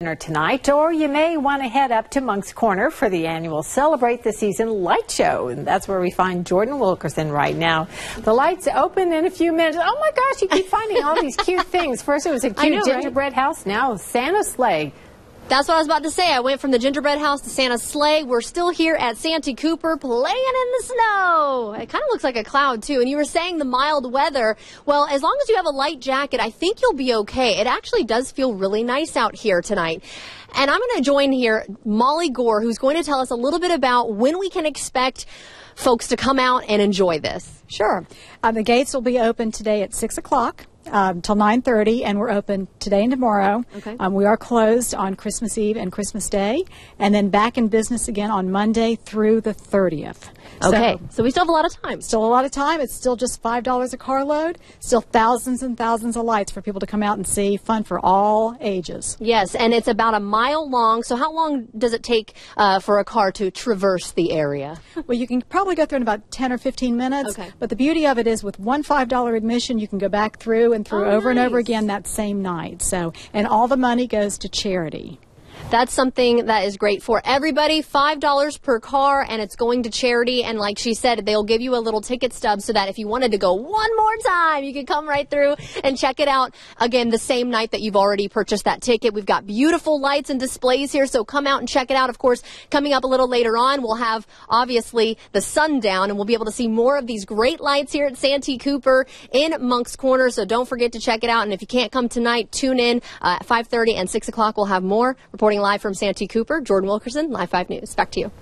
dinner tonight, or you may want to head up to Moncks Corner for the annual Celebrate the Season light show. And that's where we find Jordan Wilkerson right now. The lights open in a few minutes. Oh my gosh, you keep finding all these cute things. First it was a cute know, gingerbread right? house, now Santa sleigh. That's what I was about to say. I went from the gingerbread house to Santa's sleigh. We're still here at Santee Cooper playing in the snow. It kind of looks like a cloud too. And you were saying the mild weather. Well, as long as you have a light jacket, I think you'll be okay. It actually does feel really nice out here tonight. And I'm going to join here Molly Gore, who's going to tell us a little bit about when we can expect folks to come out and enjoy this. Sure. Uh, the gates will be open today at 6 o'clock um, till 9.30 and we're open today and tomorrow Okay. um, we are closed on christmas eve and christmas day and then back in business again on monday through the 30th Okay. so So we still have a lot of time. still a lot of time it's still just $5 a carload still thousands and thousands of lights for people to come out and see fun for all ages Yes, and it's about a mile long. So how long does it take uh, for a car to traverse the area? well you can probably go through in about 10 or 15 minutes Okay. but the beauty of it is with one $5 admission you can go back through and through Oh, over and over again that same night so and all the money goes to charity That's something that is great for everybody. $5 per car, and it's going to charity. And like she said, they'll give you a little ticket stub so that if you wanted to go one more time, you could come right through and check it out again the same night that you've already purchased that ticket. We've got beautiful lights and displays here, so come out and check it out. Of course, coming up a little later on, we'll have obviously the sundown, and we'll be able to see more of these great lights here at Santee Cooper in Moncks Corner. So don't forget to check it out. And if you can't come tonight, tune in uh, at 5:30 and 6 o'clock. We'll have more. Reporting live from Santee Cooper, Jordan Wilkerson, Live 5 News. Back to you.